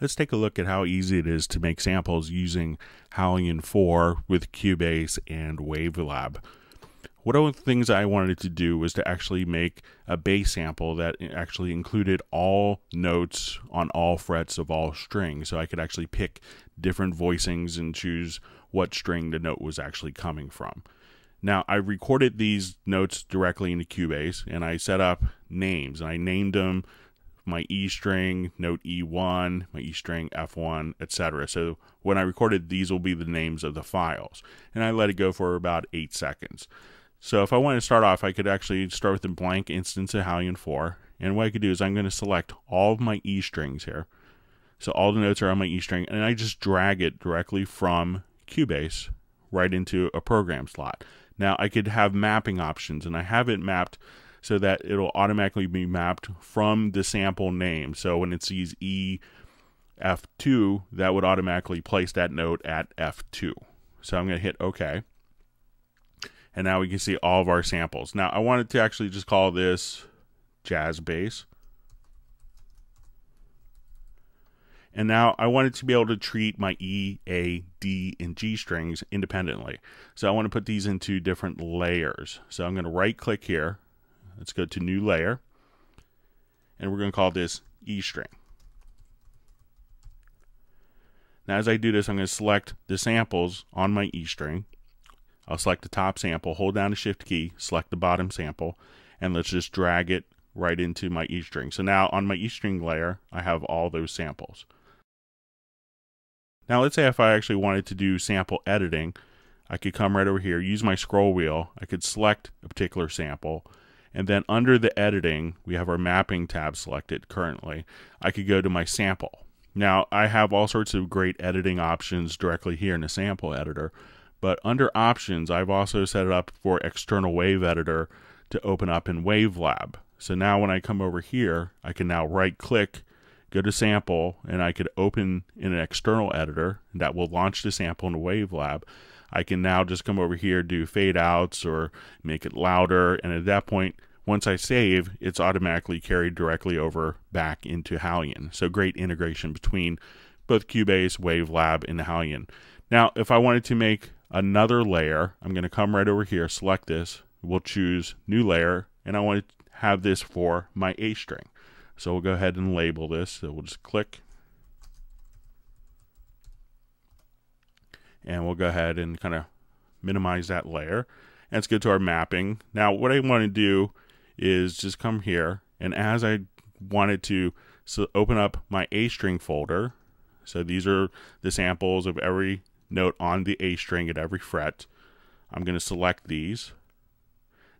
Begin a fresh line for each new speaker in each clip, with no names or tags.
Let's take a look at how easy it is to make samples using HALion 4 with Cubase and WaveLab. One of the things I wanted to do was to actually make a bass sample that actually included all notes on all frets of all strings. So I could actually pick different voicings and choose what string the note was actually coming from. Now, I recorded these notes directly into Cubase and I set up names. And I named them my E string, note E1, my E string F1, etc. So when I recorded, these will be the names of the files. And I let it go for about 8 seconds. So if I want to start off, I could actually start with a blank instance of HALion 4. And what I could do is I'm going to select all of my E strings here. So all the notes are on my E string, and I just drag it directly from Cubase right into a program slot. Now I could have mapping options, and I have it mapped so that it'll automatically be mapped from the sample name. So when it sees E F2, that would automatically place that note at F2. So I'm going to hit OK. And now we can see all of our samples. Now I wanted to actually just call this jazz bass. And now I wanted to be able to treat my E, A, D, and G strings independently. So I want to put these into different layers. So I'm going to right click here Let's go to new layer. And we're going to call this E string. Now as I do this, I'm going to select the samples on my E string. I'll select the top sample, hold down the shift key, select the bottom sample, and let's just drag it right into my E string. So now on my E string layer, I have all those samples. Now let's say if I actually wanted to do sample editing, I could come right over here, use my scroll wheel, I could select a particular sample, and then under the editing, we have our mapping tab selected currently. I could go to my sample. Now, I have all sorts of great editing options directly here in the sample editor, but under options, I've also set it up for external wave editor to open up in WaveLab. So now when I come over here, I can now right click, go to sample, and I could open in an external editor that will launch the sample in WaveLab. I can now just come over here, do fade outs or make it louder. And at that point, once I save, it's automatically carried directly over back into HALion. So great integration between both Cubase, WaveLab, and HALion. Now, if I wanted to make another layer, I'm going to come right over here, select this. We'll choose new layer, and I want to have this for my A string. So we'll go ahead and label this. So we'll just click and we'll go ahead and kind of minimize that layer. And let's go to our mapping. Now, what I want to do is just come here, and as I wanted to so open up my A string folder, so these are the samples of every note on the A string at every fret. I'm going to select these.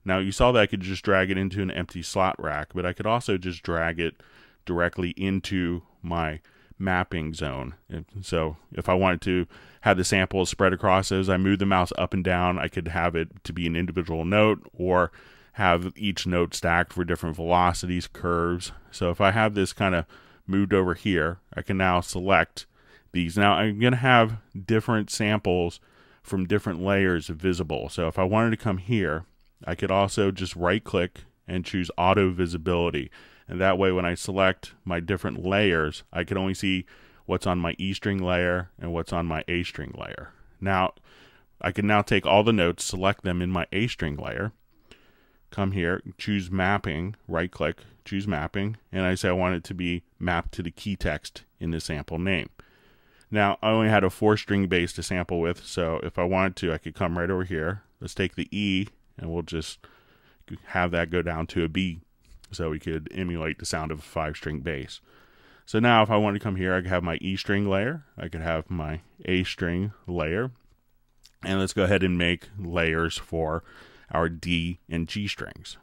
Now you saw that I could just drag it into an empty slot rack, but I could also just drag it directly into my mapping zone. So if I wanted to have the samples spread across as I move the mouse up and down, I could have it to be an individual note or have each note stacked for different velocities, curves. So if I have this kind of moved over here, I can now select these. Now I'm going to have different samples from different layers visible. So if I wanted to come here, I could also just right click and choose auto visibility. And that way, when I select my different layers, I can only see what's on my E string layer and what's on my A string layer. Now, I can now take all the notes, select them in my A string layer, come here, choose mapping, right click, choose mapping, and I say I want it to be mapped to the key text in the sample name. Now, I only had a four string bass to sample with, so if I wanted to, I could come right over here. Let's take the E, and we'll just have that go down to a B so we could emulate the sound of a five string bass. So now if I wanted to come here, I could have my E string layer, I could have my A string layer, and let's go ahead and make layers for our D and G strings.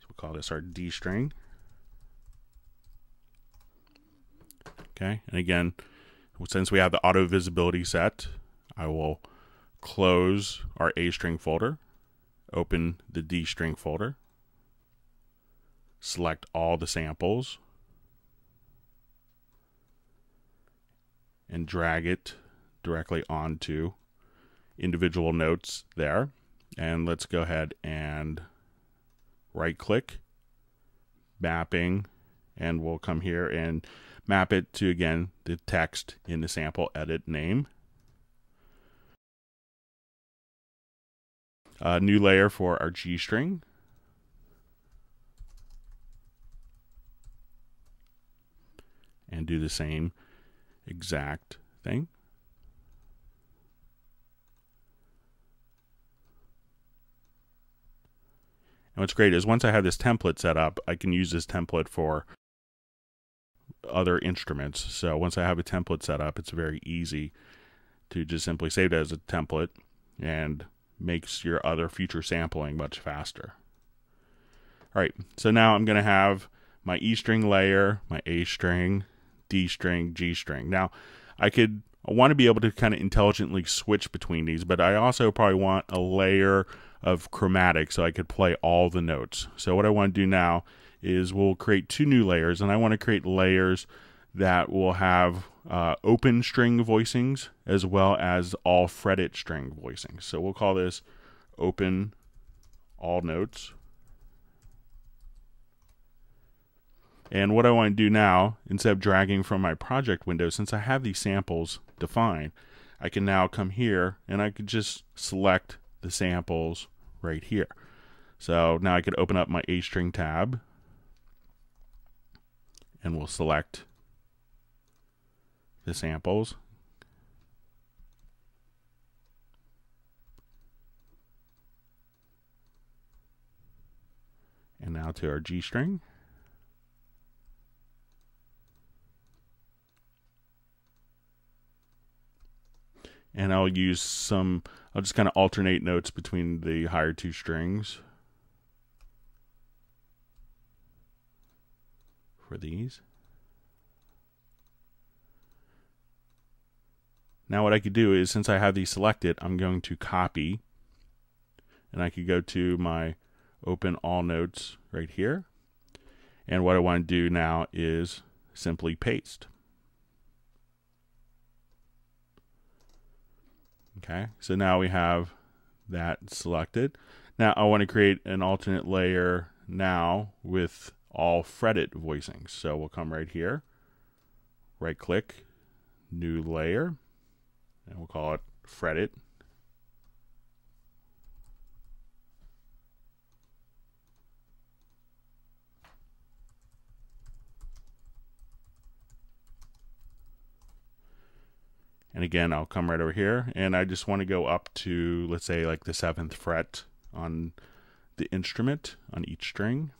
So we'll call this our D string. Okay, and again, since we have the auto visibility set, I will close our A string folder, open the D string folder, select all the samples, and drag it directly onto individual notes there. And let's go ahead and right click mapping, and we'll come here and map it to, again, the text in the sample edit name. A new layer for our G string. And do the same exact thing. And what's great is once I have this template set up, I can use this template for other instruments. So once I have a template set up, it's very easy to just simply save it as a template and makes your other future sampling much faster. All right, so now I'm going to have my E string layer, my A string, D string, G string. Now, I could I want to be able to kind of intelligently switch between these, but I also probably want a layer of chromatic so I could play all the notes. So what I want to do now is we'll create two new layers, and I want to create layers that will have uh, open string voicings as well as all fretted string voicings. So we'll call this open all notes. And what I want to do now, instead of dragging from my project window, since I have these samples defined, I can now come here and I could just select the samples right here. So now I could open up my A string tab and we'll select the samples. And now to our G string. and I'll use some, I'll just kind of alternate notes between the higher two strings for these. Now what I could do is, since I have these selected, I'm going to copy, and I could go to my open all notes right here. And what I want to do now is simply paste. Okay, so now we have that selected. Now I want to create an alternate layer now with all fretted voicings. So we'll come right here, right click, new layer, and we'll call it fretted. And again, I'll come right over here and I just want to go up to, let's say, like the seventh fret on the instrument on each string.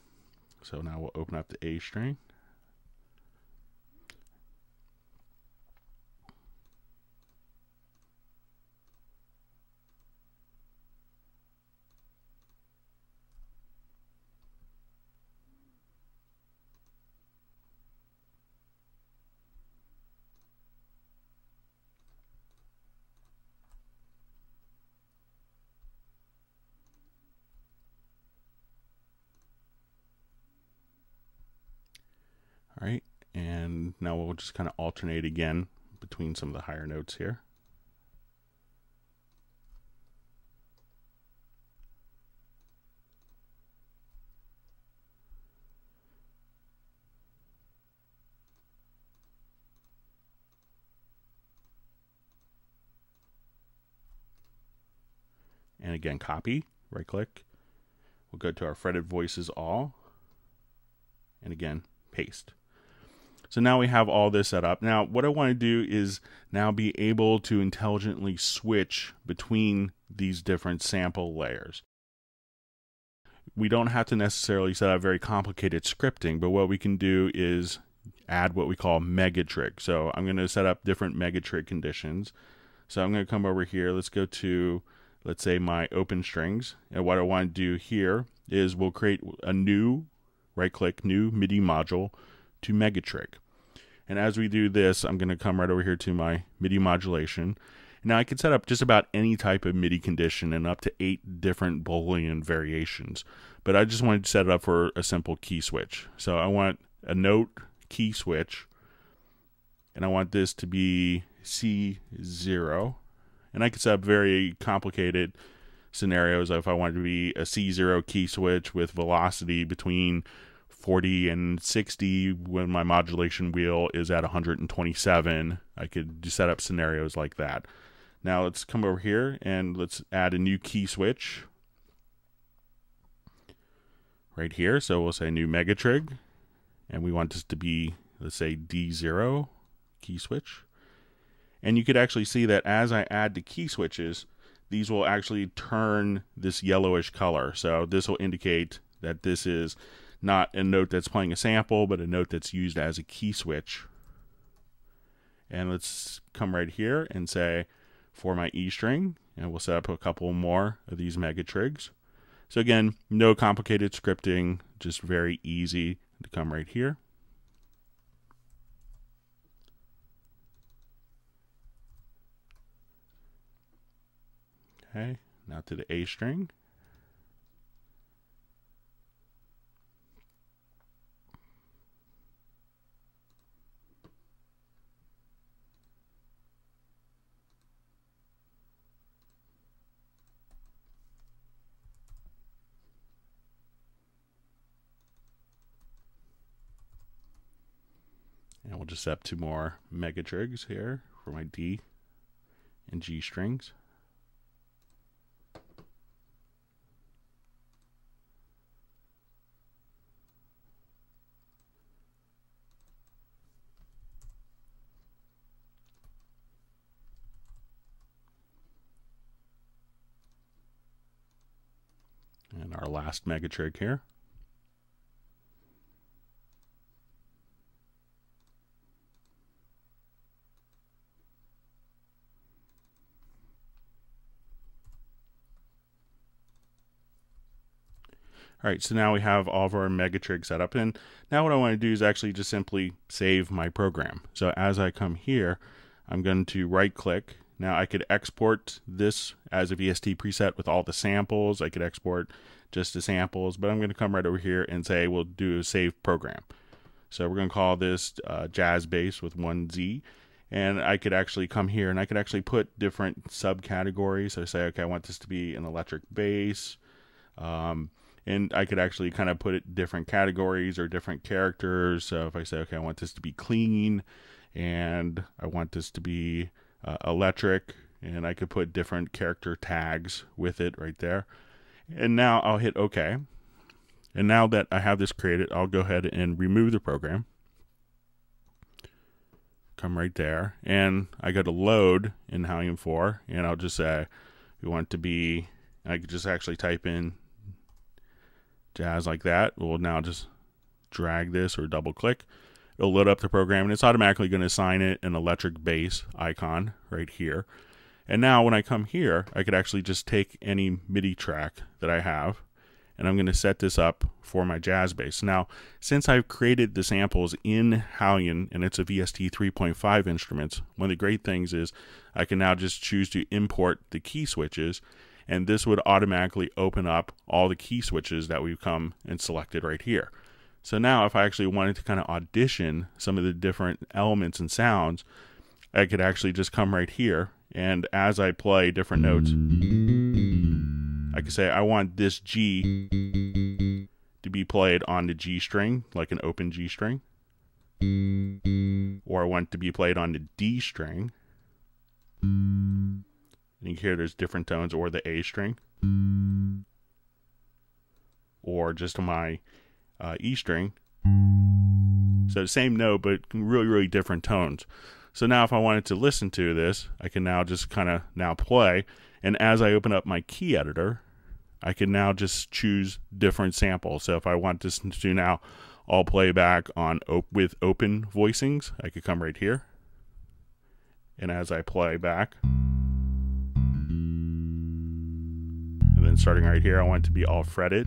So now we'll open up the A string. All right, and now we'll just kind of alternate again between some of the higher notes here. And again, copy, right click. We'll go to our fretted voices all. And again, paste. So now we have all this set up. Now, what I want to do is now be able to intelligently switch between these different sample layers. We don't have to necessarily set up very complicated scripting, but what we can do is add what we call megatrig. So I'm going to set up different megatrig conditions. So I'm going to come over here. Let's go to, let's say, my open strings. And what I want to do here is we'll create a new right click, new MIDI module to Megatrig. And as we do this, I'm going to come right over here to my MIDI modulation. Now I can set up just about any type of MIDI condition and up to eight different Boolean variations. But I just wanted to set it up for a simple key switch. So I want a note key switch. And I want this to be C0. And I can set up very complicated scenarios if I wanted to be a C0 key switch with velocity between 40 and 60 when my modulation wheel is at 127. I could set up scenarios like that. Now let's come over here and let's add a new key switch right here. So we'll say new megatrig and we want this to be, let's say D0 key switch. And you could actually see that as I add the key switches, these will actually turn this yellowish color. So this will indicate that this is not a note that's playing a sample, but a note that's used as a key switch. And let's come right here and say for my E string, and we'll set up a couple more of these mega trigs. So again, no complicated scripting, just very easy to come right here. Okay, now to the A string. Just set two more mega megatrigs here for my D and G strings. And our last megatrig here. All right, so now we have all of our megatrig set up. And now what I want to do is actually just simply save my program. So as I come here, I'm going to right click. Now I could export this as a VST preset with all the samples. I could export just the samples, but I'm going to come right over here and say we'll do a save program. So we're going to call this uh, jazz bass with one Z. And I could actually come here and I could actually put different subcategories. So I say, okay, I want this to be an electric bass. Um, and I could actually kind of put it different categories or different characters. So if I say, okay, I want this to be clean, and I want this to be uh, electric, and I could put different character tags with it right there. And now I'll hit OK. And now that I have this created, I'll go ahead and remove the program. Come right there, and I go to load in HALion 4, and I'll just say we want to be. I could just actually type in jazz like that. We'll now just drag this or double click. It'll load up the program and it's automatically going to assign it an electric bass icon right here. And now when I come here, I could actually just take any MIDI track that I have and I'm going to set this up for my jazz bass. Now, since I've created the samples in HALion and it's a VST 3.5 instruments, one of the great things is I can now just choose to import the key switches and this would automatically open up all the key switches that we've come and selected right here. So now if I actually wanted to kind of audition some of the different elements and sounds, I could actually just come right here and as I play different notes, I could say I want this G to be played on the G string, like an open G string. Or I want it to be played on the D string. And you can hear there's different tones or the A string. Or just my uh, E string. So the same note, but really, really different tones. So now if I wanted to listen to this, I can now just kind of now play. And as I open up my key editor, I can now just choose different samples. So if I want this to now all play back on op with open voicings, I could come right here. And as I play back, then starting right here, I want it to be all fretted.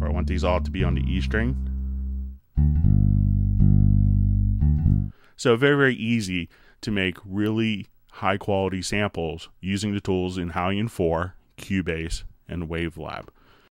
Or I want these all to be on the E string. So very, very easy to make really high quality samples using the tools in HALion 4, Cubase, and WaveLab.